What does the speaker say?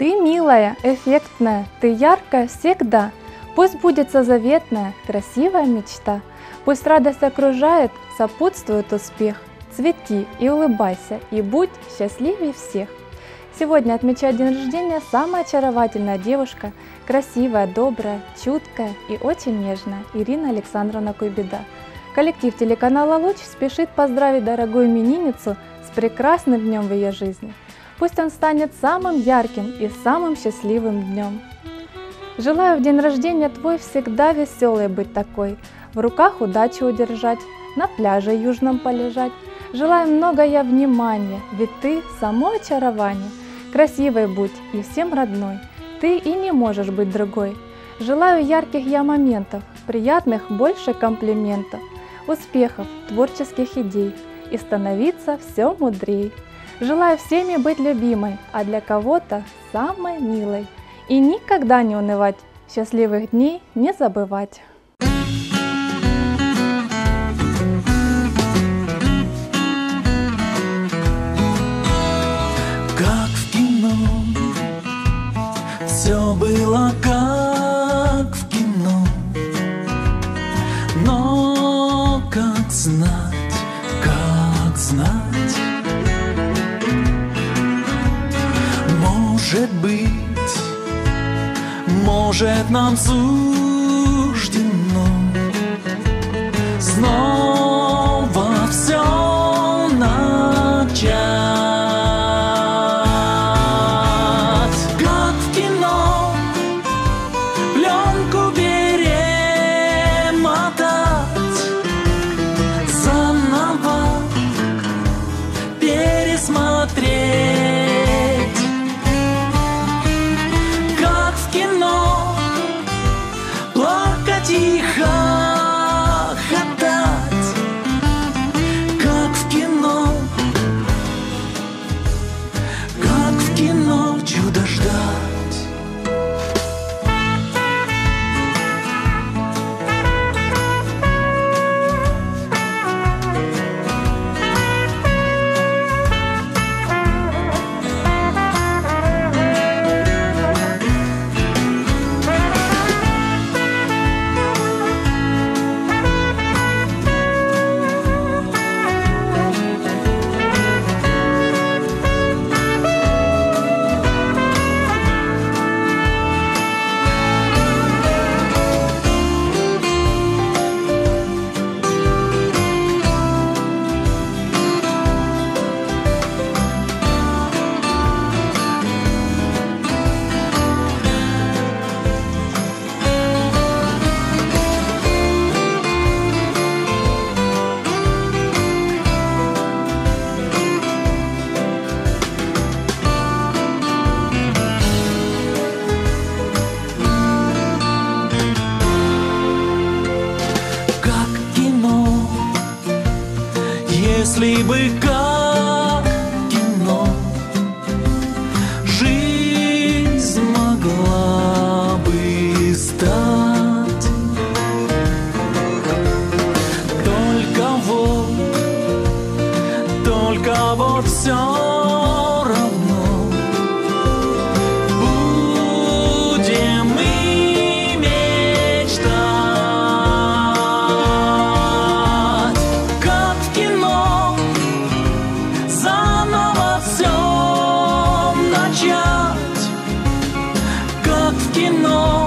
Ты милая, эффектная, ты яркая всегда. Пусть будет заветная, красивая мечта. Пусть радость окружает, сопутствует успех. Цвети и улыбайся, и будь счастливее всех. Сегодня отмечает день рождения самая очаровательная девушка, красивая, добрая, чуткая и очень нежная Ирина Александровна Куйбеда. Коллектив телеканала «Луч» спешит поздравить дорогую именинницу с прекрасным днем в ее жизни. Пусть он станет самым ярким и самым счастливым днем. Желаю в день рождения твой всегда веселой быть такой, в руках удачу удержать, на пляже южном полежать. Желаю много я внимания, ведь ты само очарование – Красивой будь и всем родной, ты и не можешь быть другой. Желаю ярких я моментов, приятных больше комплиментов, успехов, творческих идей и становиться все мудрей. Желаю всеми быть любимой, а для кого-то самой милой. И никогда не унывать, счастливых дней не забывать. Может быть, может нам суждено если бы как кино Жизнь могла бы стать Только вот, только вот все you know